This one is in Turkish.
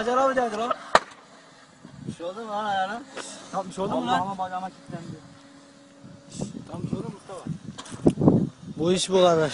Hacer abi derdi lan. Bir şey oldu mu lan ayağına? Tamam bir şey oldu mu lan? Ama bacağıma kilitlendi. Tamam bir şey oldu mu Mustafa? Bu iş bu kadar.